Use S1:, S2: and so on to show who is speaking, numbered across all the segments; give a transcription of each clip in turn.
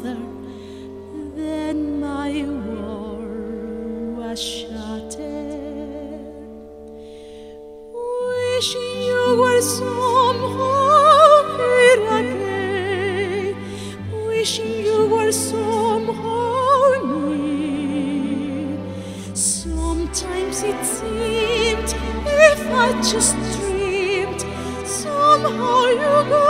S1: other Then my war was shattered. Wishing you were somehow here again. Wishing you were somehow near. Sometimes it seemed if I just dreamed Somehow you go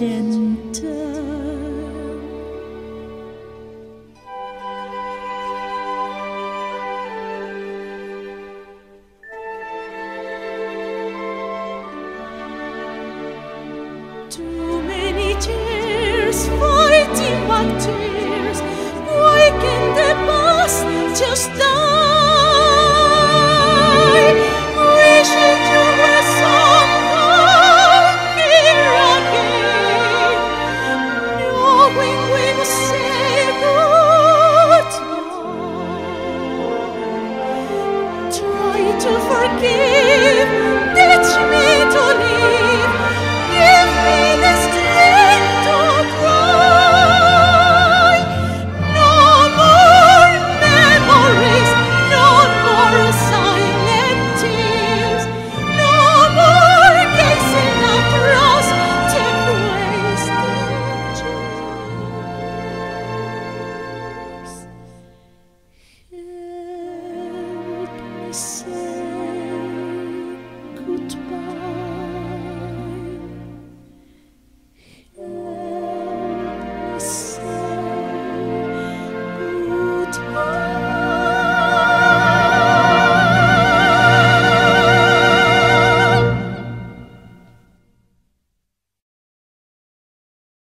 S1: and forgive.